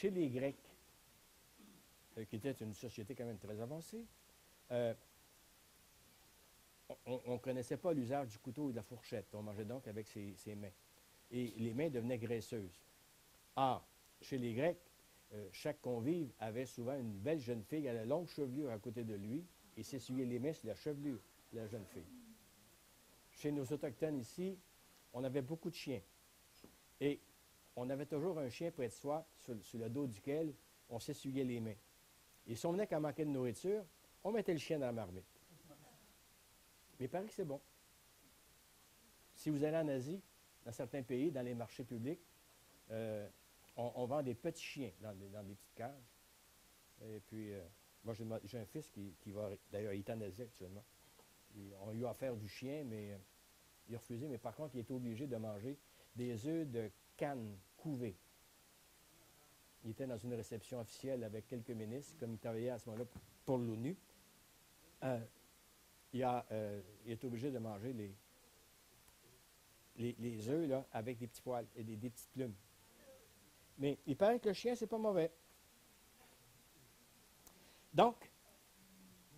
chez les Grecs, euh, qui était une société quand même très avancée, euh, on ne connaissait pas l'usage du couteau et de la fourchette. On mangeait donc avec ses, mains. Et les mains devenaient graisseuses. Or, chez les Grecs, euh, chaque convive avait souvent une belle jeune fille à la longue chevelure à côté de lui et s'essuyait les mains sur la chevelure de la jeune fille. Chez nos Autochtones ici, on avait beaucoup de chiens. Et on avait toujours un chien près de soi, sur, le dos duquel on s'essuyait les mains. Et si on venait qu'à manquer de nourriture, on mettait le chien dans la marmite. Mais paraît que c'est bon. Si vous allez en Asie, dans certains pays, dans les marchés publics, euh, on, vend des petits chiens dans, des petites cages. Et puis, euh, moi, j'ai un fils qui, va, d'ailleurs, il est en Asie actuellement. on lui a offert du chien, mais euh, il a refusé. Mais par contre, il est obligé de manger des œufs de couvés. Il était dans une réception officielle avec quelques ministres, comme il travaillait à ce moment-là pour l'ONU. Euh, il, il, est obligé de manger les, œufs avec des petits poils et des, petites plumes. Mais il paraît que le chien, c'est pas mauvais. Donc,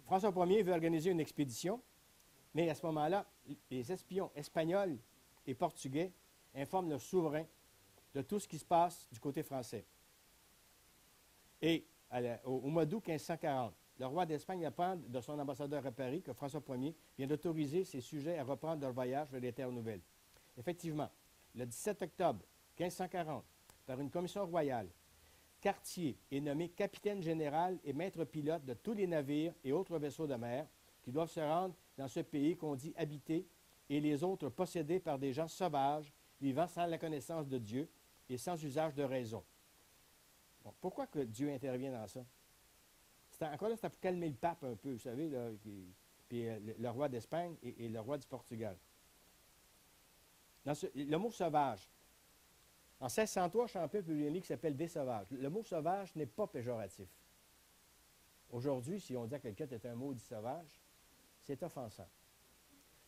François Ier veut organiser une expédition, mais à ce moment-là, les espions espagnols et portugais informent leur souverain de tout ce qui se passe du côté français. Et au, mois d'août 1540, le roi d'Espagne apprend de son ambassadeur à Paris que François Ier vient d'autoriser ses sujets à reprendre leur voyage vers les terres nouvelles. Effectivement, le 17 octobre 1540, par une commission royale, Cartier est nommé capitaine général et maître pilote de tous les navires et autres vaisseaux de mer qui doivent se rendre dans ce pays qu'on dit habité et les autres possédés par des gens sauvages vivant sans la connaissance de Dieu et sans usage de raison. pourquoi que Dieu intervient dans ça? encore là, c'est pour calmer le pape un peu, vous savez, puis euh, le, roi d'Espagne et, le roi du Portugal. le mot sauvage, en 1603, Champé publie un livre qui s'appelle Des sauvages. Le mot sauvage n'est pas péjoratif. Aujourd'hui, si on dit à quelqu'un est un maudit sauvage, c'est offensant.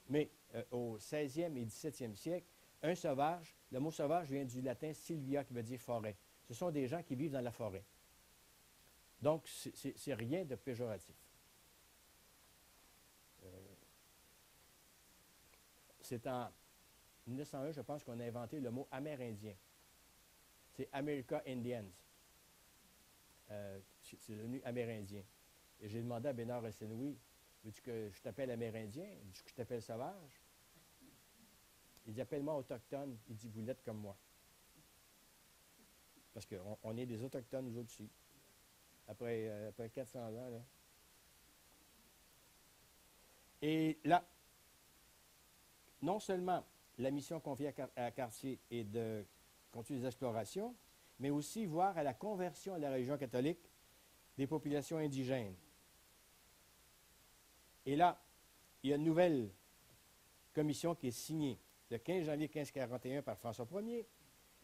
Mais euh, au 16e et 17e siècle, un sauvage, le mot sauvage vient du latin silvia qui veut dire forêt. Ce sont des gens qui vivent dans la forêt. Donc, c'est rien de péjoratif. Euh, c'est en 1901, je pense, qu'on a inventé le mot amérindien c'est America Indians. Euh, c'est devenu amérindien. Et j'ai demandé à Bénard Essenoui, veux-tu que je t'appelle amérindien? Veux-tu que je t'appelle sauvage? Il dit, appelle-moi autochtone. Il dit, vous l'êtes comme moi. Parce qu'on on est des autochtones, nous autres. Après, euh, après 400 ans, là. Et là, non seulement la mission confiée à, Cartier est de continuer les explorations, mais aussi voir à la conversion à la religion catholique des populations indigènes. Et là, il y a une nouvelle commission qui est signée le 15 janvier 1541 par François Ier.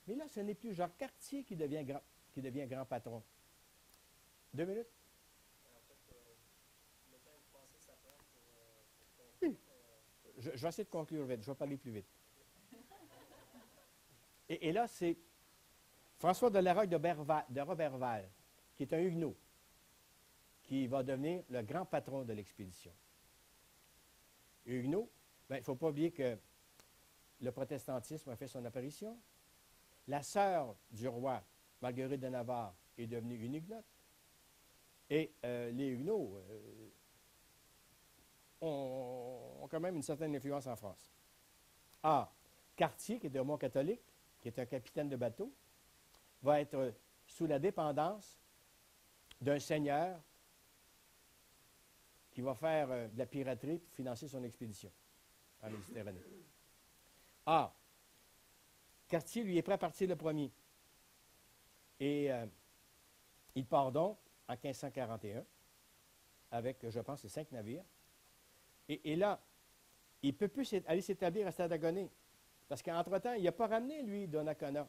Mais là, ce n'est plus Jacques Cartier qui devient grand, qui devient grand patron. Deux minutes? Je, je, vais essayer de conclure vite. Je vais parler plus vite. Et, là, c'est François de Laroque de, de Roberval, qui est un Huguenot, qui va devenir le grand patron de l'expédition. Huguenot, ben, il ne faut pas oublier que le protestantisme a fait son apparition. La sœur du roi, Marguerite de Navarre, est devenue une huguenote. Et euh, les Huguenots euh, ont, quand même une certaine influence en France. Ah, Cartier, qui était un mot catholique, qui est un capitaine de bateau, va être sous la dépendance d'un seigneur qui va faire euh, de la piraterie pour financer son expédition en Méditerranée. Ah, Cartier, lui, est prêt à partir le premier. Et euh, il part donc en 1541 avec, je pense, cinq navires. Et, là, il ne peut plus aller s'établir à Stadagoné. Parce qu'entre-temps, il n'a pas ramené, lui, Donnacona,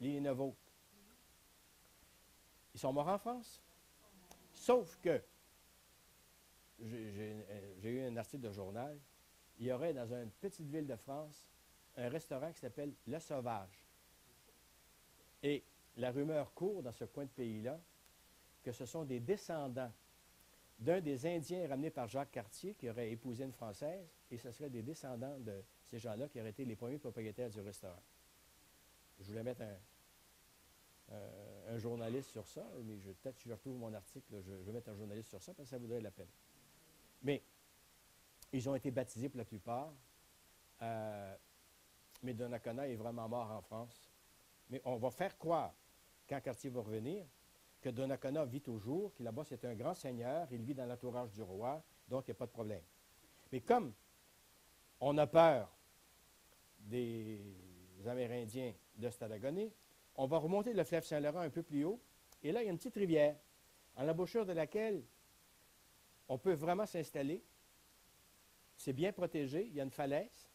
les Nevaux. Ils sont morts en France. Sauf que, j'ai eu un article de journal, il y aurait dans une petite ville de France un restaurant qui s'appelle Le Sauvage. Et la rumeur court dans ce coin de pays-là que ce sont des descendants d'un des Indiens ramenés par Jacques Cartier qui aurait épousé une Française, et ce serait des descendants de ces gens-là qui auraient été les premiers propriétaires du restaurant. Je voulais mettre un, journaliste sur ça, mais peut-être si je retrouve mon article, je, vais mettre un journaliste sur ça parce que ça vaudrait la peine. Mais ils ont été baptisés pour la plupart. Euh, mais Donnacona est vraiment mort en France. Mais on va faire croire, quand Cartier va revenir, que Donnacona vit toujours, qu'il là-bas c'est un grand seigneur, il vit dans l'entourage du roi, donc il n'y a pas de problème. Mais comme on a peur des Amérindiens de Stadagoné, on va remonter le fleuve Saint-Laurent un peu plus haut, et là il y a une petite rivière, en l'embouchure de laquelle on peut vraiment s'installer. C'est bien protégé, il y a une falaise.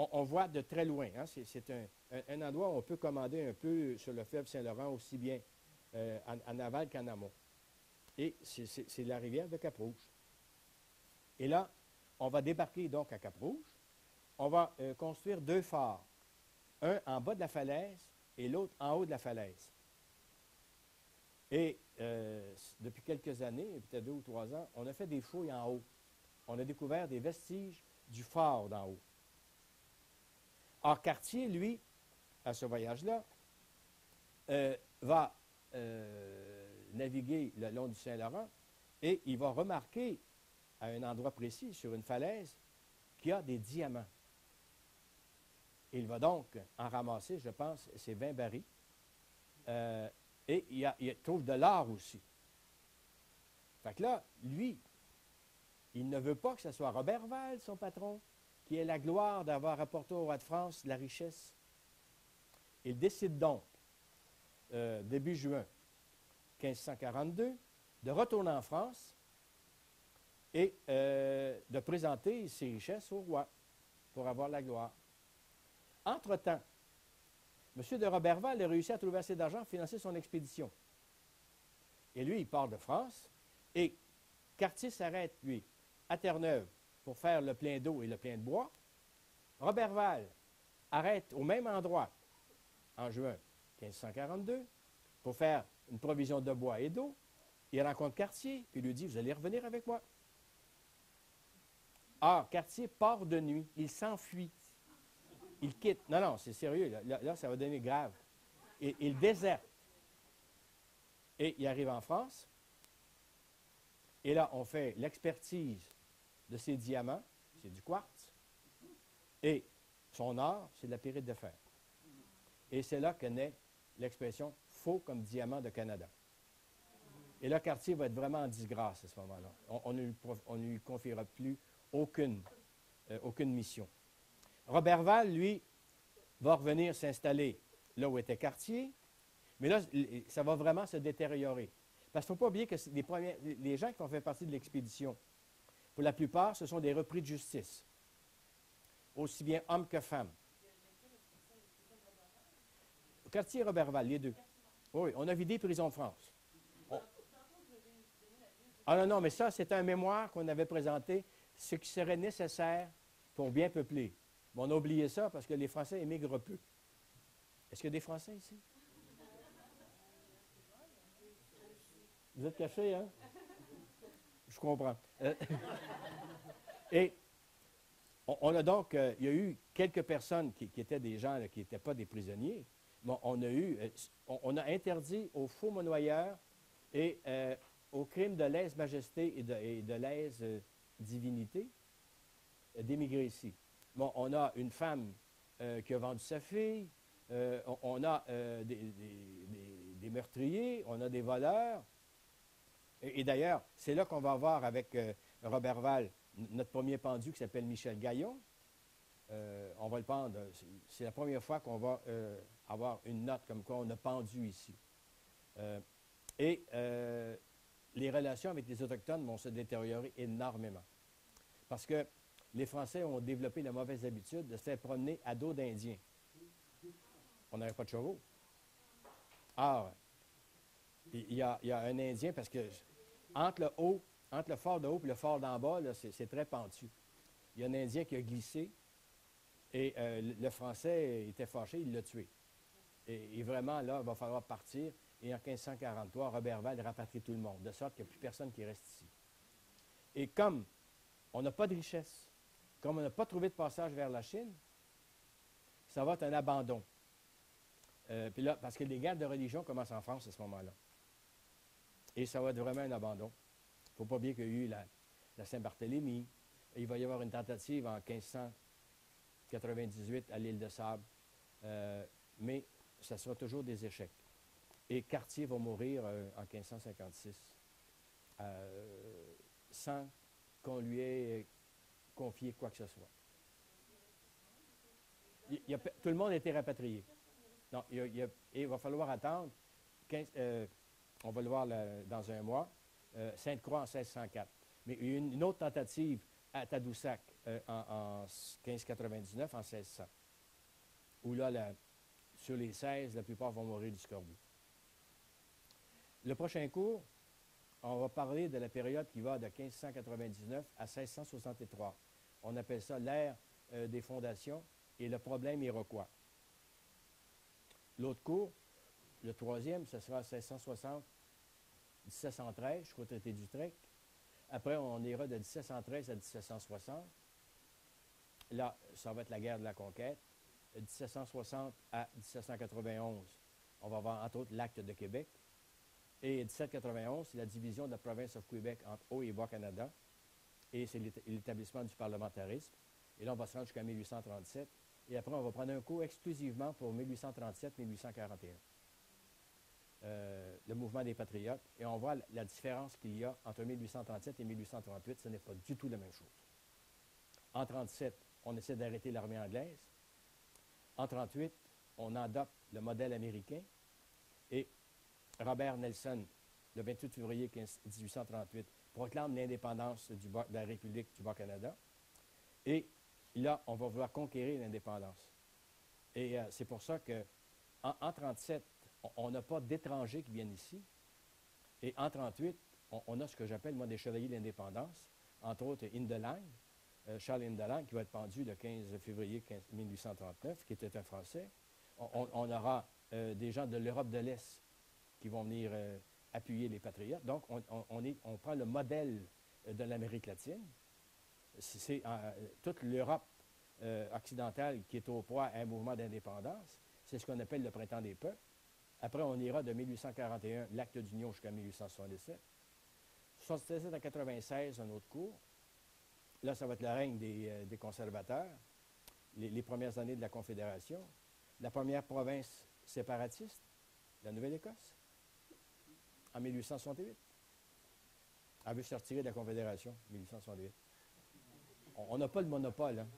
On, voit de très loin. Hein. C'est un, endroit où on peut commander un peu sur le fleuve Saint-Laurent aussi bien euh, en, aval qu'en amont. Et c'est la rivière de Cap-Rouge. Et là, on va débarquer donc à Cap-Rouge. On va euh, construire deux phares, un en bas de la falaise et l'autre en haut de la falaise. Et euh, depuis quelques années, peut-être deux ou trois ans, on a fait des fouilles en haut. On a découvert des vestiges du phare d'en haut. Or, Cartier, lui, à ce voyage-là, euh, va euh, naviguer le long du Saint-Laurent et il va remarquer à un endroit précis, sur une falaise, qu'il y a des diamants. Il va donc en ramasser, je pense, ces 20 barils. Et il, trouve de l'or aussi. Fait que là, lui, il ne veut pas que ce soit Robert Val, son patron, qui ait la gloire d'avoir apporté au roi de France la richesse. Il décide donc, euh, début juin 1542, de retourner en France et euh, de présenter ses richesses au roi pour avoir la gloire. Entre-temps, M. de Robertval a réussi à trouver assez d'argent pour financer son expédition. Et lui, il part de France. Et Cartier s'arrête, lui, à Terre-Neuve pour faire le plein d'eau et le plein de bois. Robertval arrête au même endroit en juin 1542 pour faire une provision de bois et d'eau. Il rencontre Cartier, puis lui dit Vous allez revenir avec moi. Or, Cartier part de nuit, il s'enfuit il quitte. Non, non, c'est sérieux. Là, ça va devenir grave. Et, il déserte. Et il arrive en France. Et là, on fait l'expertise de ces diamants. C'est du quartz. Et son or, c'est de la pyrite de fer. Et c'est là que naît l'expression faux comme diamant de Canada. Et là, Cartier va être vraiment en disgrâce à ce moment-là. On, ne lui confiera plus aucune, euh, aucune mission. Robert Val, lui, va revenir s'installer là où était Cartier, mais là, ça va vraiment se détériorer. Parce qu'il ne faut pas oublier que les, les gens qui ont fait partie de l'expédition, pour la plupart, ce sont des repris de justice, aussi bien hommes que femmes. Cartier et Robertval, les deux. Oui, on a vidé Prison de France. Ah non, non, mais ça, c'est un mémoire qu'on avait présenté, ce qui serait nécessaire pour bien peupler on a oublié ça parce que les Français émigrent peu. Est-ce qu'il y a des Français ici? Vous êtes cachés, hein? Je comprends. Euh, et on, a donc, euh, il y a eu quelques personnes qui, étaient des gens qui n'étaient pas des prisonniers. On a eu, euh, on, a interdit aux faux monnoyeurs et aux crimes de lèse-majesté et de, et de lèse-divinité d'émigrer ici. Bon, on a une femme qui a vendu sa fille, on, a des, meurtriers, on a des voleurs. Et, d'ailleurs, c'est là qu'on va voir avec Robert Val notre premier pendu qui s'appelle Michel Gaillon. on va le pendre. C'est la première fois qu'on va avoir une note comme quoi on a pendu ici. et les relations avec les Autochtones vont se détériorer énormément. Parce que les Français ont développé la mauvaise habitude de se faire promener à dos d'Indiens. On n'avait pas de chevaux. Or, il y, a, un Indien parce que entre le haut, entre le fort de haut et le fort d'en bas, c'est très pentu. Il y a un Indien qui a glissé et euh, le Français était fâché, il l'a tué. Et, vraiment, là, il va falloir partir. Et en 1543, Roberval rapatrie tout le monde, de sorte qu'il n'y a plus personne qui reste ici. Et comme on n'a pas de richesse, comme on n'a pas trouvé de passage vers la Chine, ça va être un abandon. Euh, puis là, parce que les guerres de religion commencent en France à ce moment-là. Et ça va être vraiment un abandon. Il ne faut pas oublier qu'il y a eu la, Saint-Barthélemy. Il va y avoir une tentative en 1598 à l'île de Sable. Euh, mais ça sera toujours des échecs. Et Cartier va mourir euh, en 1556 sans qu'on lui ait confié quoi que ce soit. tout le monde a été rapatrié. Non, il, va falloir attendre, euh, on va le voir dans un mois, euh, Sainte-Croix en 1604. Mais eu une, autre tentative à Tadoussac euh, en, 1599, en 1600, où là, sur les 16, la plupart vont mourir du scorbut. Le prochain cours, on va parler de la période qui va de 1599 à 1663. On appelle ça l'ère des fondations et le problème iroquois. L'autre cours, le troisième, ce sera 1660, 1713 jusqu'au traité d'Utrecht. Après, on ira de 1713 à 1760. Là, ça va être la guerre de la conquête. De 1760 à 1791, on va avoir entre autres l'acte de Québec. Et 1791, c'est la division de la province de Québec entre Haut et Bas-Canada. Et c'est l'établissement du parlementarisme. Et là, on va se rendre jusqu'à 1837. Et après, on va prendre un cours exclusivement pour 1837-1841. Euh, le mouvement des patriotes. Et on voit la différence qu'il y a entre 1837 et 1838. Ce n'est pas du tout la même chose. En 1937, on essaie d'arrêter l'armée anglaise. En 1938, on adopte le modèle américain. Et Robert Nelson, le 28 février 1838, proclame l'indépendance de la République du Bas-Canada. Et là, on va vouloir conquérir l'indépendance. Et euh, c'est pour ça qu'en en, 1937, on n'a pas d'étrangers qui viennent ici. Et en 1938, on, a ce que j'appelle, moi, des chevaliers de l'indépendance, entre autres Indelang, euh, Charles Indelang, qui va être pendu le 15 février 1839, qui était un Français. On, aura euh, des gens de l'Europe de l'Est qui vont venir appuyer les patriotes. Donc, on, prend le modèle de l'Amérique latine, c'est euh, toute l'Europe euh, occidentale qui est au poids à un mouvement d'indépendance. C'est ce qu'on appelle le printemps des peuples. Après, on ira de 1841, l'acte d'union, jusqu'à 1877. 77 à 96, un autre cours. Là, ça va être le règne des, euh, conservateurs, les, premières années de la Confédération. La première province séparatiste, la Nouvelle-Écosse, en 1868. Elle veut se retirer de la Confédération, 1868. On n'a pas le monopole. Hein.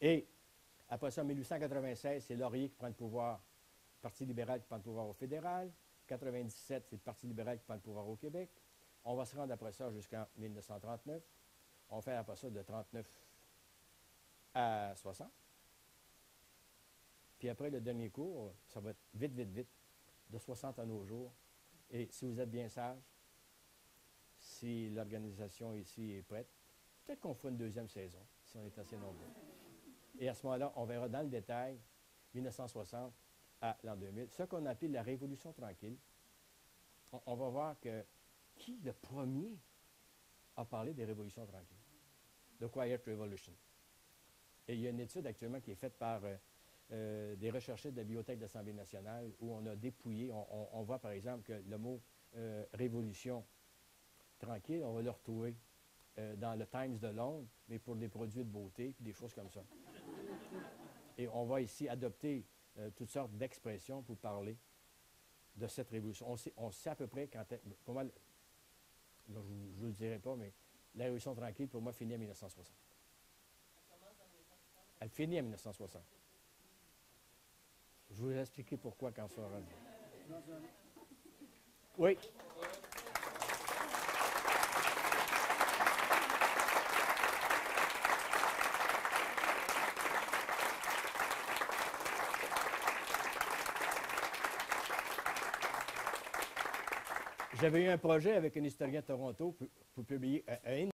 Et après ça, en 1896, c'est Laurier qui prend le pouvoir, Parti libéral qui prend le pouvoir au fédéral. 97, c'est le Parti libéral qui prend le pouvoir au Québec. On va se rendre après ça jusqu'en 1939. On fait après ça de 39 à 60. Puis après le dernier cours, ça va être vite, vite, vite, de 60 à nos jours. Et si vous êtes bien sage, si l'organisation ici est prête, Peut-être qu'on fera une deuxième saison, si on est assez nombreux. Et à ce moment-là, on verra dans le détail, 1960 à l'an 2000, ce qu'on appelle la révolution tranquille. On, va voir que qui le premier a parlé des révolutions tranquilles? The Quiet Revolution. Et il y a une étude actuellement qui est faite par euh, euh, des recherchistes de la Bibliothèque de l'Assemblée nationale où on a dépouillé, on, voit par exemple que le mot euh, révolution tranquille, on va le retrouver dans le Times de Londres, mais pour des produits de beauté des choses comme ça. Et on va ici adopter euh, toutes sortes d'expressions pour parler de cette révolution. On sait, on sait à peu près quand... Pour moi, je ne le dirai pas, mais la révolution tranquille, pour moi, finit en 1960. Elle finit en 1960. Je vous expliquer pourquoi quand ça sera rendu. Oui. J'avais eu un projet avec un historien de Toronto pour, publier un,